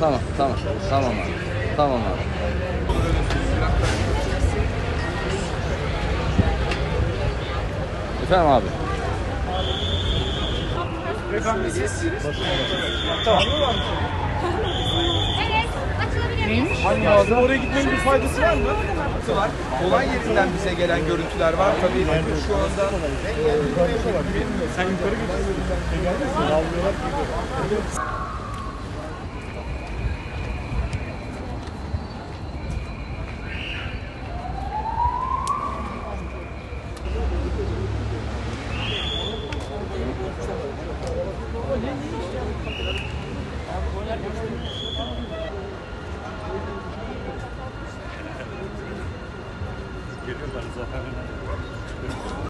Tamam, tamam. Tamam abi. Tamam abi. Efendim abi. Evet, açılabilir. Hangi? Oraya gitmenin bir faydası var mı? var. Olay yerinden bize gelen görüntüler var. Tabii şu anda Sen yukarı git. Geliyorlar Zafer